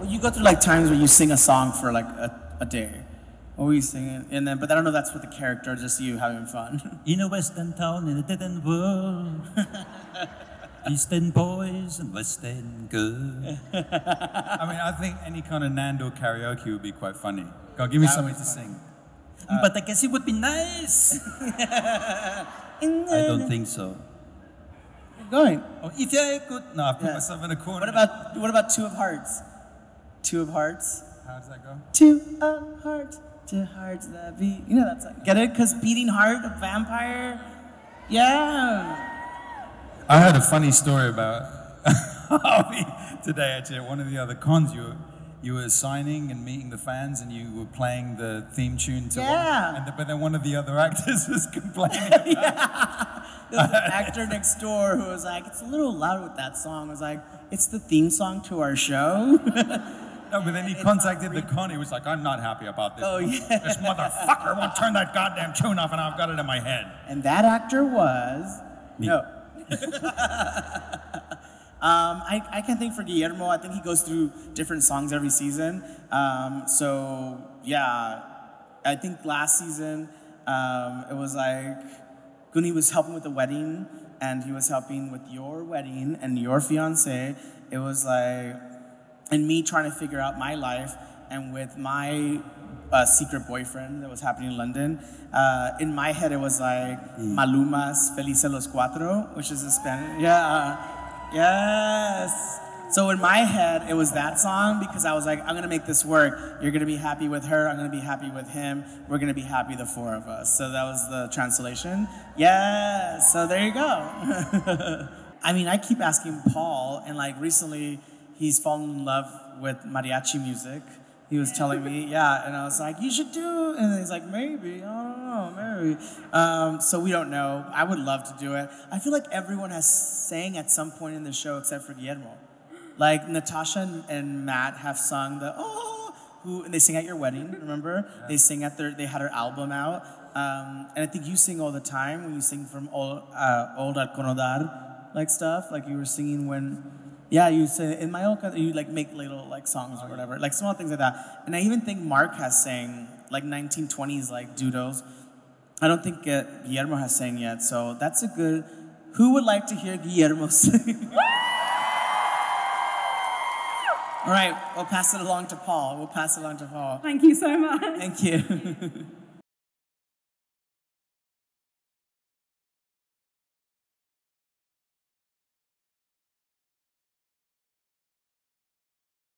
Well, you go through like times where you sing a song for like a, a day. What were you singing? And then, but I don't know if that's with the character, just you having fun. In a western town in a dead end world. East End boys and West End girls. I mean, I think any kind of Nandor karaoke would be quite funny. God, give me That something to funny. sing. but I guess it would be nice. I don't think so. Going. Oh, if I could. No, I put Yeah. myself in a corner. What about what about Two of Hearts? Two of Hearts. How does that go? Two of Hearts, two hearts that beat. You know that song. Get it? Cause beating heart, a vampire. Yeah. I heard a funny story about Harvey today, actually, at one of the other cons. You were, you were signing and meeting the fans, and you were playing the theme tune to Yeah. one. And but then one of the other actors was complaining. There's an actor next door who was like, "It's a little loud with that song." I was like, "It's the theme song to our show." No, but then he It's contacted the con. He was like, "I'm not happy about this. Oh, yeah. This motherfucker won't turn that goddamn tune off, and I've got it in my head." and that actor was no. um, I, I can think for Guillermo. I think he goes through different songs every season. Um, so yeah, I think last season um, it was like he was helping with the wedding and he was helping with your wedding and your fiance. It was like and me trying to figure out my life and with my uh, secret boyfriend that was happening in London, uh, in my head it was like Maluma's Felices los Cuatro, which is a Spanish. Yeah, yes. So in my head it was that song because I was like, I'm gonna make this work. You're gonna be happy with her. I'm gonna be happy with him. We're gonna be happy the four of us. So that was the translation. Yes. So there you go. I mean, I keep asking Paul, and like recently, he's fallen in love with mariachi music. He was telling me, yeah, and I was like, you should do, it. and he's like, maybe, I don't know, maybe. Um, so we don't know. I would love to do it. I feel like everyone has sang at some point in the show except for Guillermo. Like Natasia and, Matt have sung the oh, who and they sing at your wedding. Remember? They sing at their. They had her album out, um, and I think you sing all the time when you sing from old, uh, old Al Quolanudar, like stuff. Like you were singing when, yeah, you say in my old. You like make little like songs or whatever, like small things like that. And I even think Mark has sang like 1920s like doodles. I don't think uh, Guillermo has sang yet, so that's a good. Who would like to hear Guillermo sing? All right, we'll pass it along to Paul. We'll pass it along to Paul. Thank you so much. Thank you.